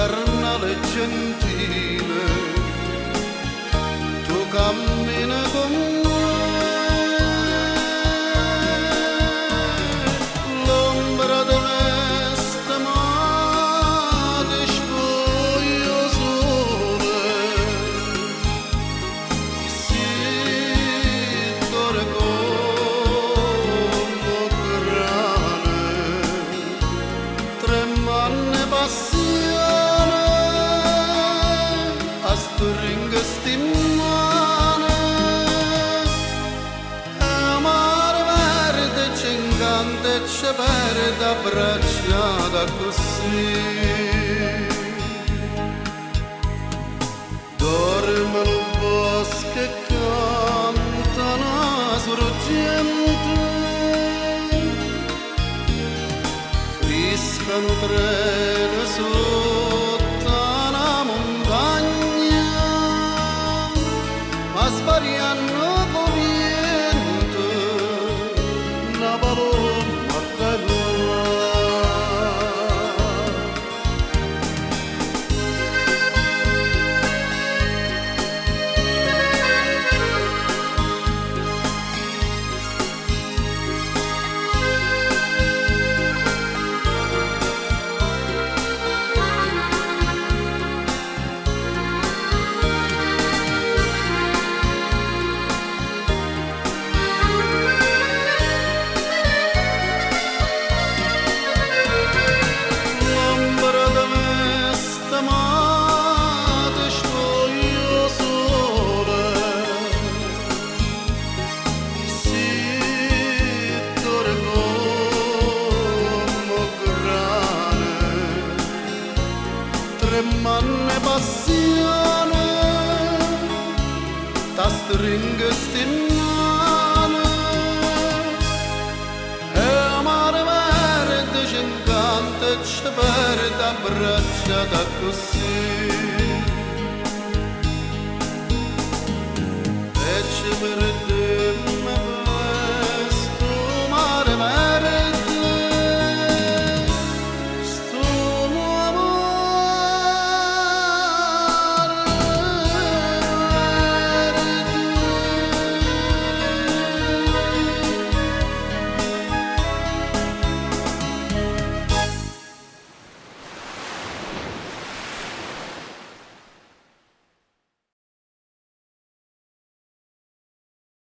carnale gentile gigante ci perde abbracciata così. Dorme nel bosco e canta una sorgente, friscano trene sotto tremane passione das dringest in nane. Amar verde gigante ce verde abbraccia da così